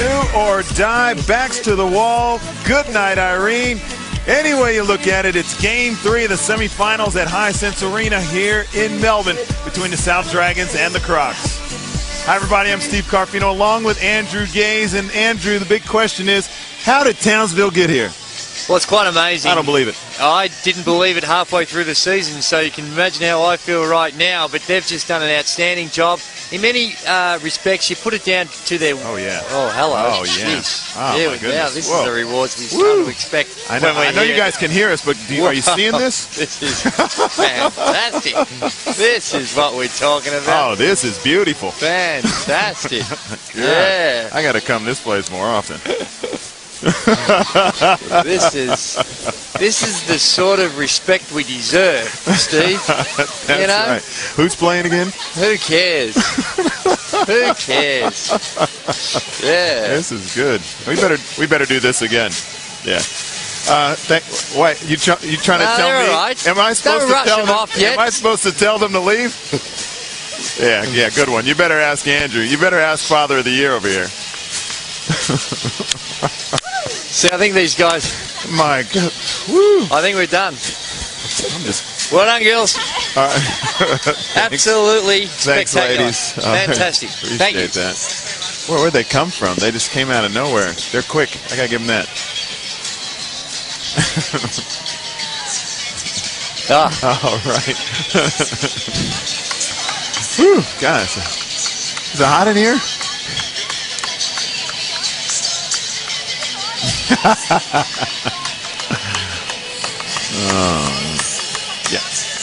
Do or die, backs to the wall. Good night, Irene. Any way you look at it, it's game three of the semifinals at Hisense Arena here in Melbourne between the South Dragons and the Crocs. Hi, everybody. I'm Steve Carfino along with Andrew Gaze. And Andrew, the big question is how did Townsville get here? Well, it's quite amazing. I don't believe it. I didn't believe it halfway through the season, so you can imagine how I feel right now. But they've just done an outstanding job. In many uh, respects, you put it down to their. Oh, yeah. Oh, hello. Oh, yeah. Oh, There my we go. This Whoa. is the rewards we Woo. start to expect. I know, I know you guys can hear us, but do you, are you seeing this? This is fantastic. this is what we're talking about. Oh, this is beautiful. Fantastic. God. yeah. I got to come this place more often. This is this is the sort of respect we deserve, Steve. That's You know? right. Who's playing again? Who cares? Who cares? Yeah. This is good. We better we better do this again. Yeah. Uh, thank, what you try, you trying to tell me? right. Am I supposed Don't to tell them them? off yet. Am I supposed to tell them to leave? yeah, yeah, good one. You better ask Andrew. You better ask Father of the Year over here. See, I think these guys. My God. Woo. I think we're done. I'm just. Well done, girls. All right. Absolutely Thanks, spectacular. ladies. Fantastic. Thank you. that. Where would they come from? They just came out of nowhere. They're quick. I gotta give them that. Ah, All right. Whew, guys. Is it hot in here? oh, yes.